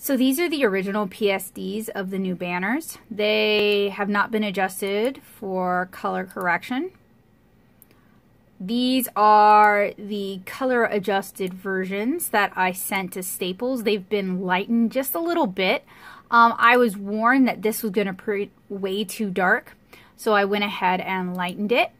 So these are the original PSDs of the new banners. They have not been adjusted for color correction. These are the color adjusted versions that I sent to Staples. They've been lightened just a little bit. Um, I was warned that this was going to way too dark, so I went ahead and lightened it.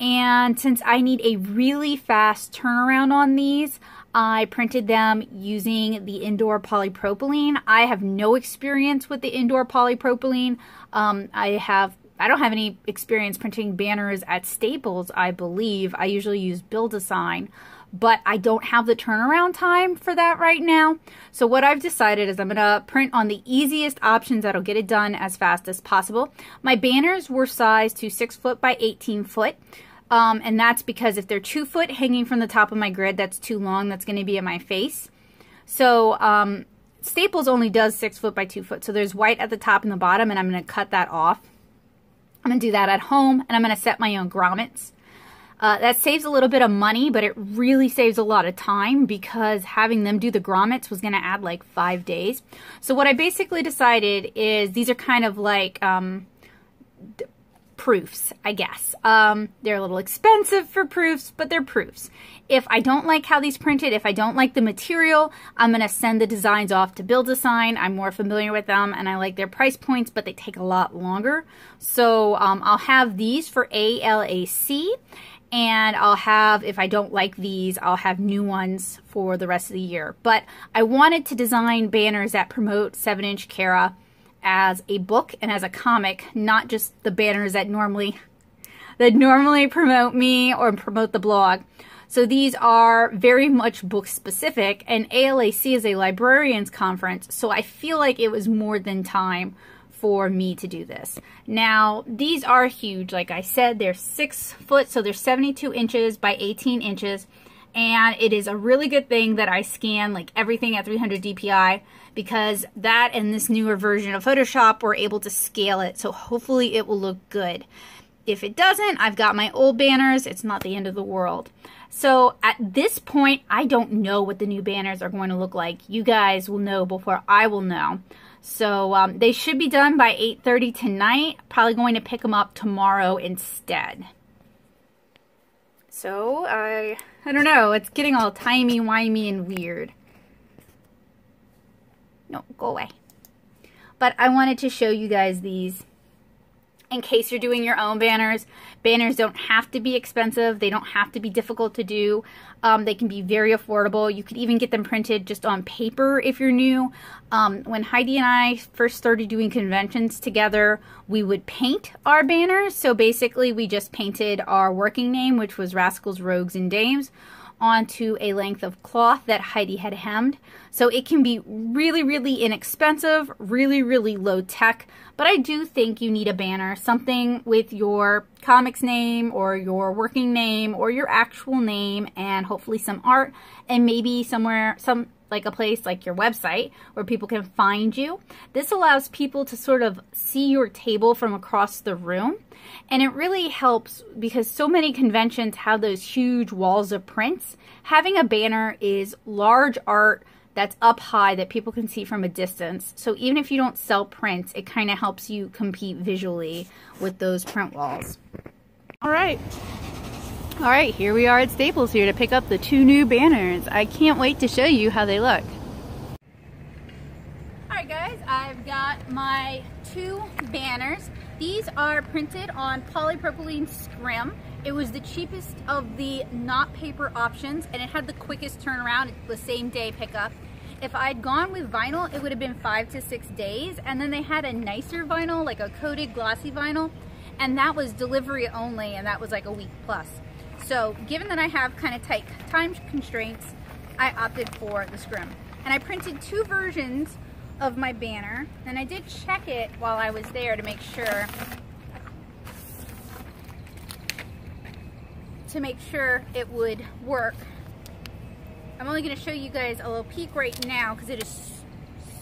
And since I need a really fast turnaround on these, I printed them using the indoor polypropylene. I have no experience with the indoor polypropylene. Um, I have I don't have any experience printing banners at Staples, I believe. I usually use Build-A-Sign, but I don't have the turnaround time for that right now. So what I've decided is I'm going to print on the easiest options that'll get it done as fast as possible. My banners were sized to 6 foot by 18 foot. Um, and that's because if they're two foot hanging from the top of my grid, that's too long. That's going to be in my face. So um, Staples only does six foot by two foot. So there's white at the top and the bottom, and I'm going to cut that off. I'm going to do that at home, and I'm going to set my own grommets. Uh, that saves a little bit of money, but it really saves a lot of time because having them do the grommets was going to add like five days. So what I basically decided is these are kind of like um, proofs, I guess. Um, they're a little expensive for proofs, but they're proofs. If I don't like how these printed, if I don't like the material, I'm going to send the designs off to Build-A-Sign. I'm more familiar with them and I like their price points, but they take a lot longer. So um, I'll have these for ALAC and I'll have, if I don't like these, I'll have new ones for the rest of the year. But I wanted to design banners that promote 7-inch Kara as a book and as a comic, not just the banners that normally that normally promote me or promote the blog. So these are very much book specific and ALAC is a librarians conference, so I feel like it was more than time for me to do this. Now, these are huge. Like I said, they're six foot, so they're 72 inches by 18 inches. And it is a really good thing that I scan like everything at 300 DPI because that and this newer version of Photoshop we're able to scale it. So hopefully it will look good. If it doesn't, I've got my old banners. It's not the end of the world. So at this point, I don't know what the new banners are going to look like. You guys will know before I will know. So um, they should be done by 8.30 tonight. Probably going to pick them up tomorrow instead. So I, I don't know. It's getting all timey-wimey and weird. No, go away. But I wanted to show you guys these in case you're doing your own banners. Banners don't have to be expensive. They don't have to be difficult to do. Um, they can be very affordable. You could even get them printed just on paper if you're new. Um, when Heidi and I first started doing conventions together, we would paint our banners. So basically, we just painted our working name, which was Rascals, Rogues, and Dames onto a length of cloth that Heidi had hemmed. So it can be really, really inexpensive, really, really low tech, but I do think you need a banner, something with your comics name or your working name or your actual name and hopefully some art and maybe somewhere, some like a place like your website where people can find you. This allows people to sort of see your table from across the room. And it really helps because so many conventions have those huge walls of prints. Having a banner is large art that's up high that people can see from a distance. So even if you don't sell prints, it kind of helps you compete visually with those print walls. All right. All right, here we are at Staples here to pick up the two new banners. I can't wait to show you how they look. All right guys, I've got my two banners. These are printed on polypropylene scrim. It was the cheapest of the not paper options and it had the quickest turnaround, the same day pickup. If I'd gone with vinyl, it would have been five to six days. And then they had a nicer vinyl, like a coated glossy vinyl, and that was delivery only, and that was like a week plus. So given that I have kind of tight time constraints, I opted for the scrim. And I printed two versions of my banner, and I did check it while I was there to make sure to make sure it would work. I'm only going to show you guys a little peek right now because it is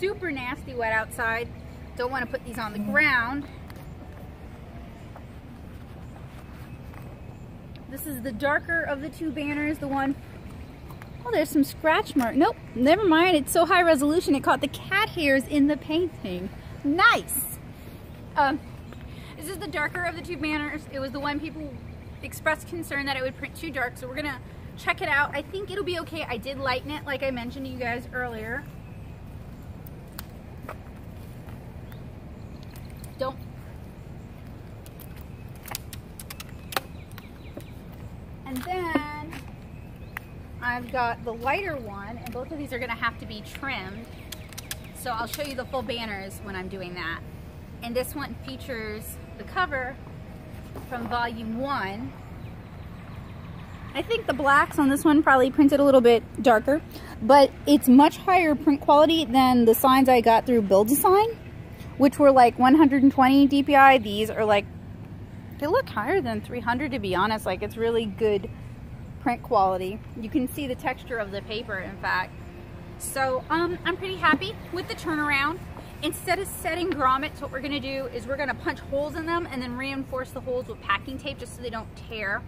super nasty wet outside. Don't want to put these on the ground. This is the darker of the two banners, the one Oh, there's some scratch mark. Nope, never mind. It's so high resolution it caught the cat hairs in the painting. Nice. Um, this is the darker of the two banners. It was the one people expressed concern that it would print too dark, so we're gonna check it out. I think it'll be okay. I did lighten it like I mentioned to you guys earlier. Don't And then Got the lighter one, and both of these are gonna have to be trimmed. So I'll show you the full banners when I'm doing that. And this one features the cover from volume one. I think the blacks on this one probably printed a little bit darker, but it's much higher print quality than the signs I got through Build-A-Sign, which were like 120 DPI. These are like, they look higher than 300 to be honest. Like it's really good print quality. You can see the texture of the paper, in fact. So um, I'm pretty happy with the turnaround. Instead of setting grommets, what we're gonna do is we're gonna punch holes in them and then reinforce the holes with packing tape just so they don't tear.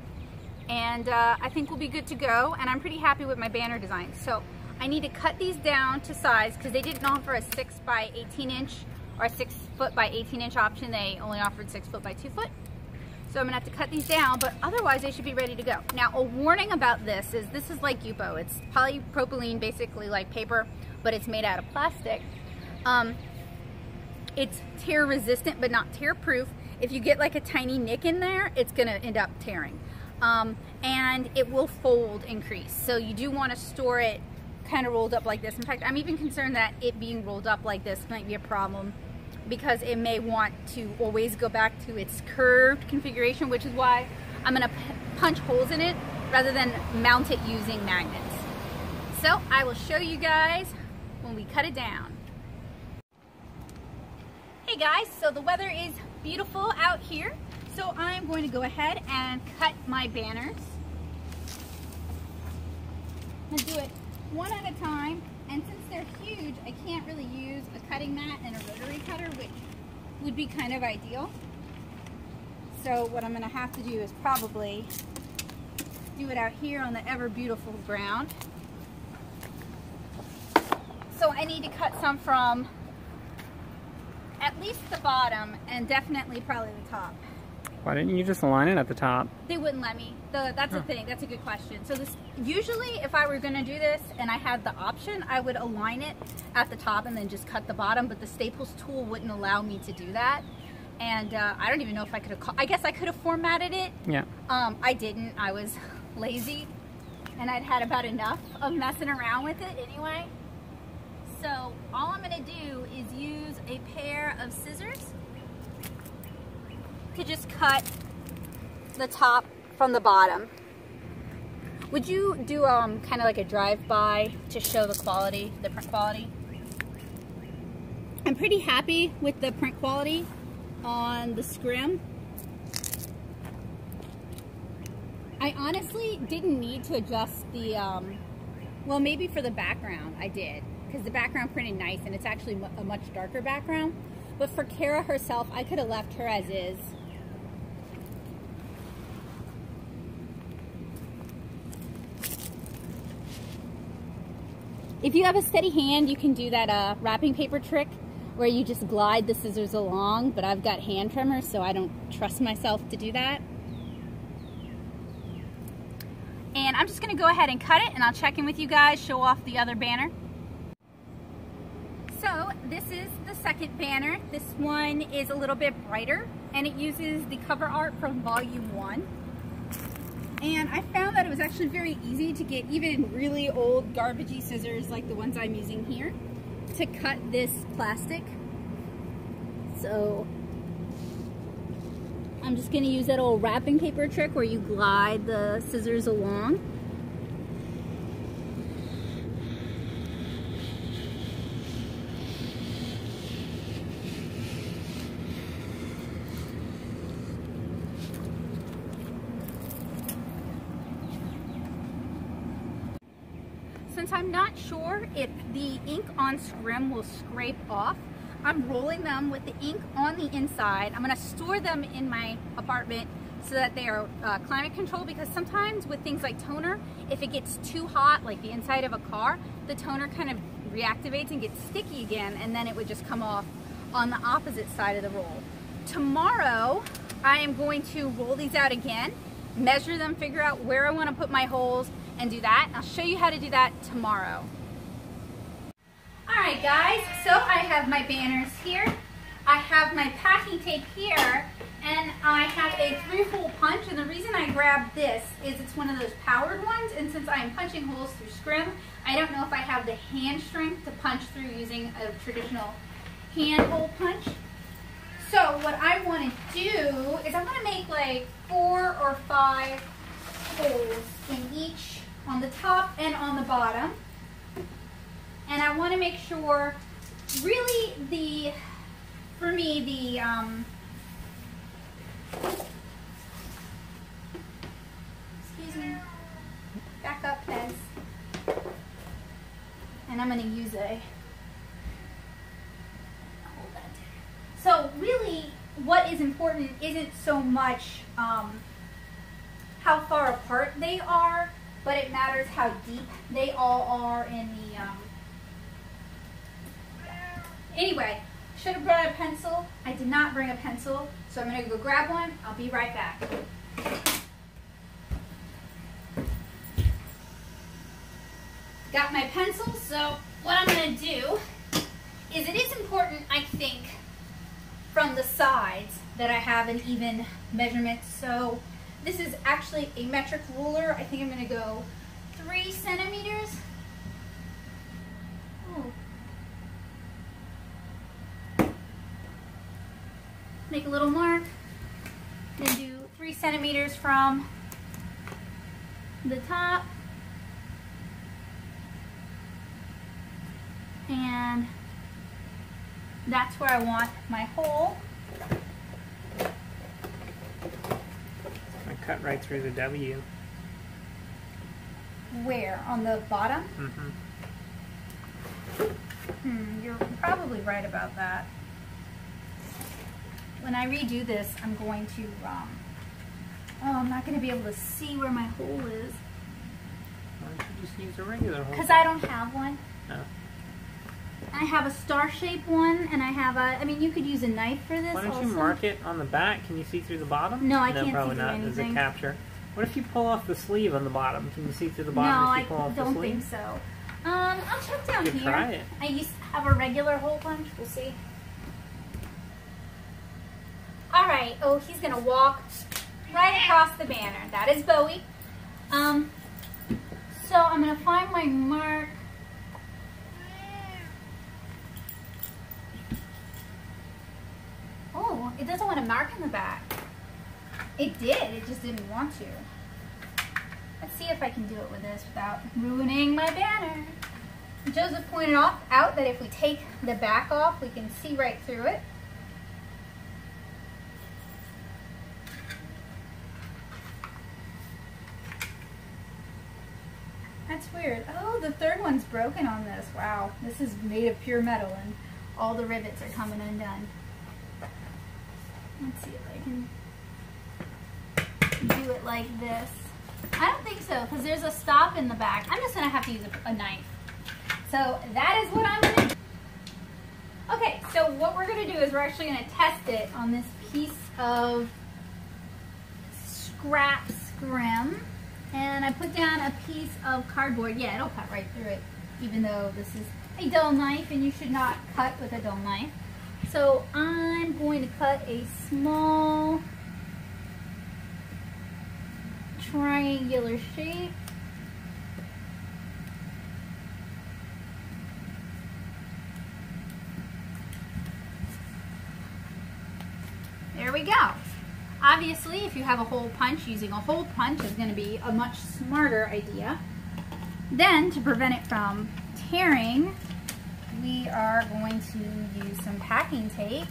And uh, I think we'll be good to go. And I'm pretty happy with my banner design. So I need to cut these down to size because they didn't offer a six by 18 inch or six foot by 18 inch option. They only offered six foot by two foot. So I'm gonna have to cut these down, but otherwise they should be ready to go. Now, a warning about this is this is like Yupo. It's polypropylene, basically like paper, but it's made out of plastic. Um, it's tear resistant, but not tear proof. If you get like a tiny nick in there, it's gonna end up tearing. Um, and it will fold and crease. So you do wanna store it kind of rolled up like this. In fact, I'm even concerned that it being rolled up like this might be a problem because it may want to always go back to its curved configuration, which is why I'm gonna punch holes in it rather than mount it using magnets. So I will show you guys when we cut it down. Hey guys, so the weather is beautiful out here. So I'm going to go ahead and cut my banners. I'm gonna do it one at a time. And since they're huge, I can't really use a cutting mat and a rotary cutter, which would be kind of ideal. So what I'm gonna have to do is probably do it out here on the ever beautiful ground. So I need to cut some from at least the bottom and definitely probably the top. Why didn't you just align it at the top? They wouldn't let me. The, that's the thing. That's a good question. So this usually, if I were going to do this and I had the option, I would align it at the top and then just cut the bottom. But the Staples tool wouldn't allow me to do that. And uh, I don't even know if I could have. I guess I could have formatted it. Yeah. Um, I didn't. I was lazy, and I'd had about enough of messing around with it anyway. So all I'm going to do is use a pair of scissors to just cut the top from the bottom. Would you do um, kind of like a drive-by to show the quality, the print quality? I'm pretty happy with the print quality on the scrim. I honestly didn't need to adjust the, um, well maybe for the background I did because the background printed nice and it's actually a much darker background. But for Kara herself, I could have left her as is If you have a steady hand, you can do that uh, wrapping paper trick where you just glide the scissors along, but I've got hand tremors, so I don't trust myself to do that. And I'm just gonna go ahead and cut it and I'll check in with you guys, show off the other banner. So this is the second banner. This one is a little bit brighter and it uses the cover art from volume one. And I found that it was actually very easy to get even really old garbagey scissors like the ones I'm using here to cut this plastic. So I'm just gonna use that old wrapping paper trick where you glide the scissors along since I'm not sure if the ink on scrim will scrape off, I'm rolling them with the ink on the inside. I'm gonna store them in my apartment so that they are uh, climate controlled because sometimes with things like toner, if it gets too hot, like the inside of a car, the toner kind of reactivates and gets sticky again and then it would just come off on the opposite side of the roll. Tomorrow, I am going to roll these out again, measure them, figure out where I want to put my holes and do that. I'll show you how to do that tomorrow. Alright guys, so I have my banners here. I have my packing tape here and I have a three-hole punch and the reason I grabbed this is it's one of those powered ones and since I'm punching holes through scrim, I don't know if I have the hand strength to punch through using a traditional hand hole punch. So what I want to do is I'm going to make like four or five holes in each on the top and on the bottom. And I want to make sure really the for me, the, um, excuse me, back up, Pez. And I'm going to use a, hold that. So really, what is important isn't so much um, how far apart they are, but it matters how deep they all are in the, um, anyway, should have brought a pencil. I did not bring a pencil, so I'm to go grab one. I'll be right back. Got my pencil, so what I'm to do is it is important, I think, from the sides that I have an even measurement. So this is actually a metric ruler. I think I'm going to go three centimeters make a little mark, and do three centimeters from the top. And that's where I want my hole. Cut right through the W. Where? On the bottom? Mm-hmm. Hmm, you're probably right about that when I redo this, I'm going to, um, oh, I'm not going to be able to see where my hole is. Why don't you just use a regular hole? Because I don't have one. Oh. I have a star-shaped one, and I have a, I mean, you could use a knife for this Why don't also. you mark it on the back? Can you see through the bottom? No, I no, can't probably see through not. There's a anything. capture. What if you pull off the sleeve on the bottom? Can you see through the No, bottom if you I pull off don't the sleeve? think so. Um, I'll check down You here. try it. I used to have a regular hole punch. We'll see. All right. Oh, he's gonna walk right across the banner. That is Bowie. Um. So I'm gonna find my mark. It doesn't want to mark in the back. It did. It just didn't want to. Let's see if I can do it with this without ruining my banner. Joseph pointed off, out that if we take the back off, we can see right through it. That's weird. Oh, the third one's broken on this. Wow, this is made of pure metal and all the rivets are coming undone. Let's see if I can do it like this. I don't think so, because there's a stop in the back. I'm just going to have to use a, a knife. So that is what I'm to do. Okay, so what we're going to do is we're actually going to test it on this piece of scrap scrim. And I put down a piece of cardboard. Yeah, it'll cut right through it, even though this is a dull knife and you should not cut with a dull knife. So I'm going a small triangular shape. There we go. Obviously, if you have a hole punch, using a hole punch is going to be a much smarter idea. Then, to prevent it from tearing, we are going to use some packing tape.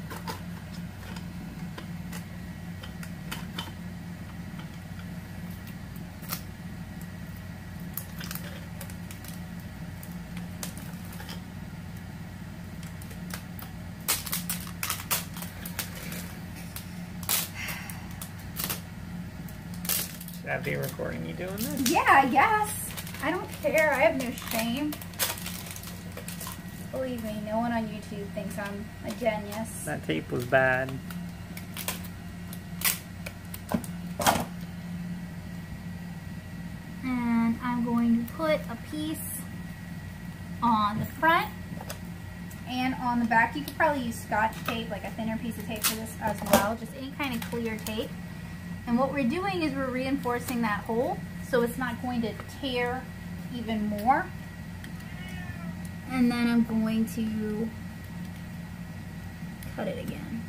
That be recording you doing this? Yeah, I guess. I don't care. I have no shame. Believe me, no one on YouTube thinks I'm a genius. That tape was bad. And I'm going to put a piece on the front and on the back. You could probably use scotch tape, like a thinner piece of tape for this as well, just any kind of clear tape. And what we're doing is we're reinforcing that hole so it's not going to tear even more. And then I'm going to cut it again.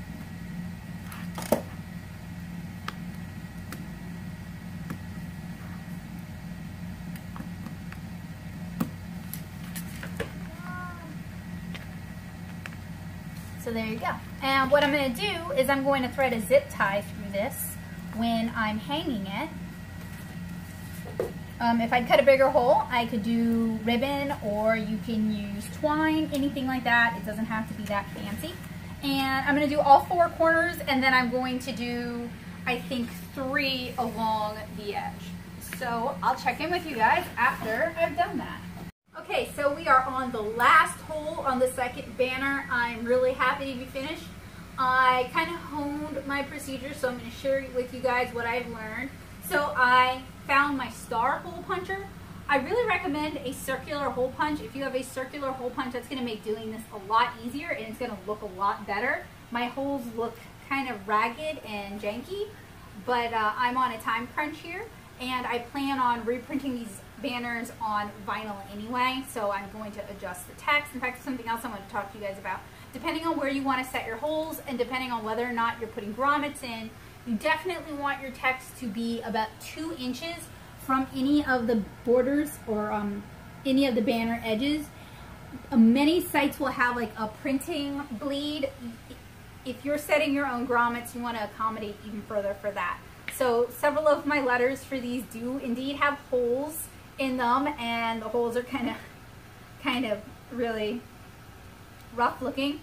So there you go. And what I'm going to do is I'm going to thread a zip tie through this when I'm hanging it. Um, if I cut a bigger hole, I could do ribbon or you can use twine, anything like that. It doesn't have to be that fancy. And I'm going to do all four corners and then I'm going to do, I think, three along the edge. So I'll check in with you guys after I've done that. Okay, so we are on the last hole on the second banner. I'm really happy to be finished. I kind of honed my procedure, so I'm going to share with you guys what I've learned. So I found my star hole puncher. I really recommend a circular hole punch. If you have a circular hole punch, that's going to make doing this a lot easier and it's going to look a lot better. My holes look kind of ragged and janky, but uh, I'm on a time crunch here and I plan on reprinting these banners on vinyl anyway, so I'm going to adjust the text. In fact, something else I want to talk to you guys about. Depending on where you want to set your holes and depending on whether or not you're putting grommets in, you definitely want your text to be about two inches from any of the borders or um, any of the banner edges. Uh, many sites will have like a printing bleed. If you're setting your own grommets, you want to accommodate even further for that. So several of my letters for these do indeed have holes in them and the holes are kind of kind of really rough looking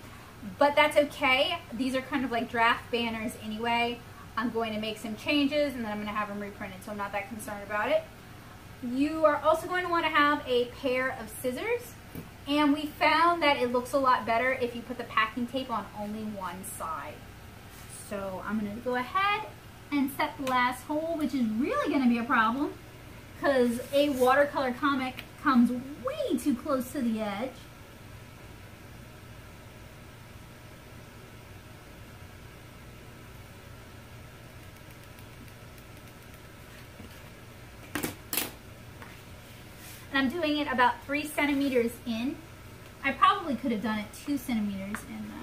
but that's okay. These are kind of like draft banners anyway. I'm going to make some changes and then I'm going to have them reprinted so I'm not that concerned about it. You are also going to want to have a pair of scissors and we found that it looks a lot better if you put the packing tape on only one side. So I'm going to go ahead and set the last hole which is really going to be a problem because a watercolor comic comes way too close to the edge. I'm doing it about three centimeters in. I probably could have done it two centimeters in though.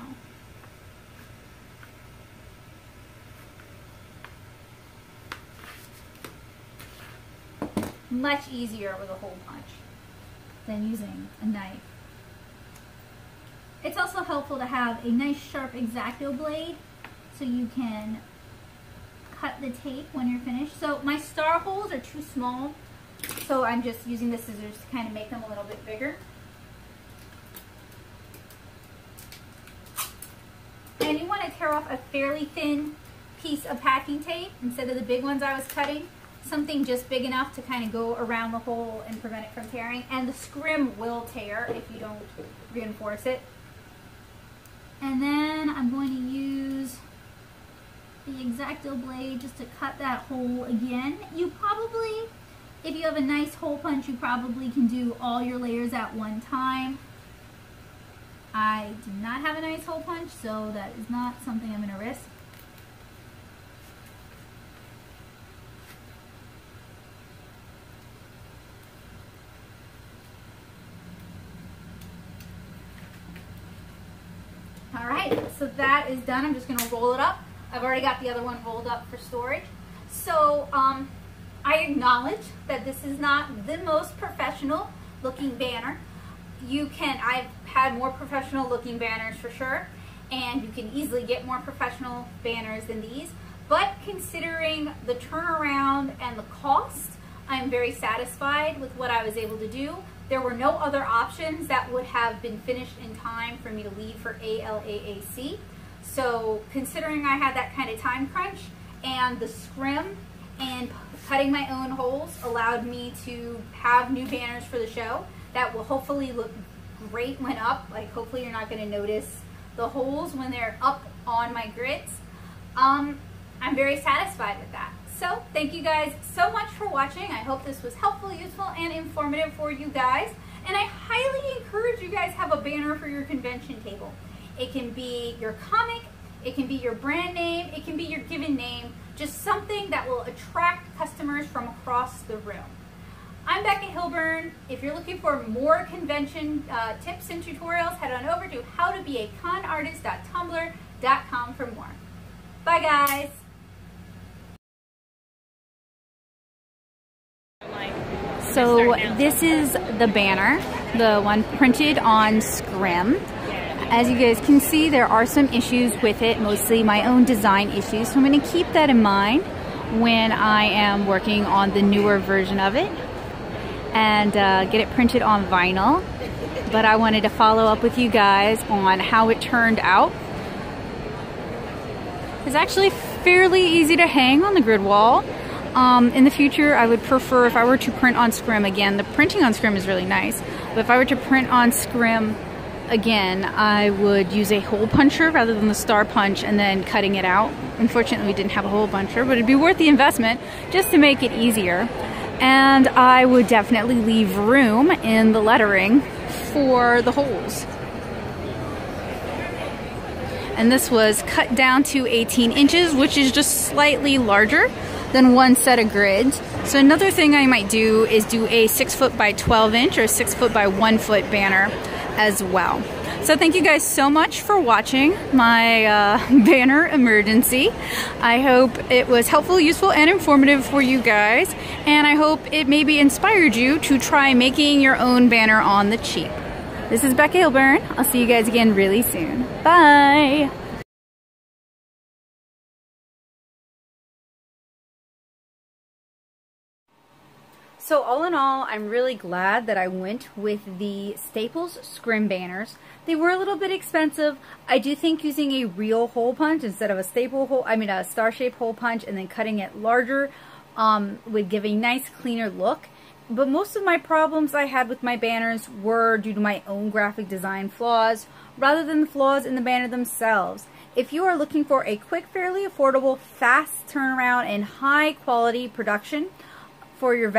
much easier with a hole punch than using a knife. It's also helpful to have a nice sharp X-Acto blade so you can cut the tape when you're finished. So my star holes are too small, so I'm just using the scissors to kind of make them a little bit bigger. And you want to tear off a fairly thin piece of packing tape instead of the big ones I was cutting something just big enough to kind of go around the hole and prevent it from tearing. And the scrim will tear if you don't reinforce it. And then I'm going to use the X-Acto blade just to cut that hole again. You probably, if you have a nice hole punch, you probably can do all your layers at one time. I do not have a nice hole punch, so that is not something I'm going to risk. All right, so that is done. I'm just gonna roll it up. I've already got the other one rolled up for storage. So um, I acknowledge that this is not the most professional looking banner. You can, I've had more professional looking banners for sure, and you can easily get more professional banners than these. But considering the turnaround and the cost, I'm very satisfied with what I was able to do. There were no other options that would have been finished in time for me to leave for ALAAC. So considering I had that kind of time crunch and the scrim and cutting my own holes allowed me to have new banners for the show that will hopefully look great when up. Like hopefully you're not going to notice the holes when they're up on my grids. Um, I'm very satisfied with that. So thank you guys so much for watching. I hope this was helpful, useful, and informative for you guys. And I highly encourage you guys have a banner for your convention table. It can be your comic, it can be your brand name, it can be your given name, just something that will attract customers from across the room. I'm Becca Hillburn. If you're looking for more convention uh, tips and tutorials, head on over to howtobeaconartist.tumblr.com for more. Bye guys! So this is the banner, the one printed on Scrim. As you guys can see, there are some issues with it, mostly my own design issues. So I'm to keep that in mind when I am working on the newer version of it and uh, get it printed on vinyl. But I wanted to follow up with you guys on how it turned out. It's actually fairly easy to hang on the grid wall. Um, in the future, I would prefer if I were to print on Scrim again, the printing on Scrim is really nice, but if I were to print on Scrim again, I would use a hole puncher rather than the star punch and then cutting it out. Unfortunately, we didn't have a hole puncher, but it'd be worth the investment just to make it easier. And I would definitely leave room in the lettering for the holes. And this was cut down to 18 inches, which is just slightly larger than one set of grids. So another thing I might do is do a 6 foot by 12 inch or 6 foot by 1 foot banner as well. So thank you guys so much for watching my uh, banner emergency. I hope it was helpful, useful, and informative for you guys. And I hope it maybe inspired you to try making your own banner on the cheap. This is Becca Hillburn. I'll see you guys again really soon. Bye! So all in all, I'm really glad that I went with the Staples Scrim banners. They were a little bit expensive. I do think using a real hole punch instead of a staple hole, I mean a star-shaped hole punch and then cutting it larger um, would give a nice cleaner look. But most of my problems I had with my banners were due to my own graphic design flaws rather than the flaws in the banner themselves. If you are looking for a quick, fairly affordable, fast turnaround, and high quality production for your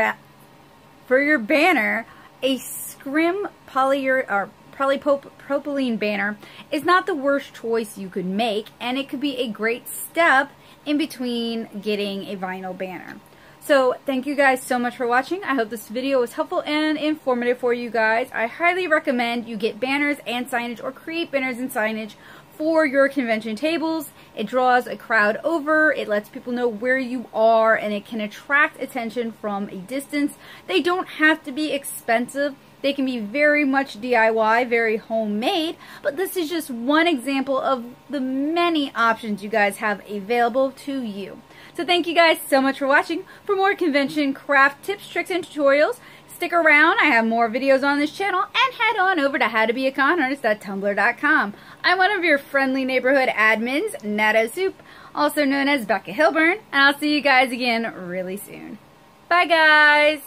for your banner, a scrim polyur or polypropylene banner is not the worst choice you could make, and it could be a great step in between getting a vinyl banner. So thank you guys so much for watching. I hope this video was helpful and informative for you guys. I highly recommend you get banners and signage or create banners and signage for your convention tables. It draws a crowd over, it lets people know where you are, and it can attract attention from a distance. They don't have to be expensive. They can be very much DIY, very homemade, but this is just one example of the many options you guys have available to you. So thank you guys so much for watching. For more convention craft tips, tricks, and tutorials, Stick around, I have more videos on this channel, and head on over to howtobeaconartist.tumblr.com. I'm one of your friendly neighborhood admins, Natto Soup, also known as Becca Hillburn, and I'll see you guys again really soon. Bye guys!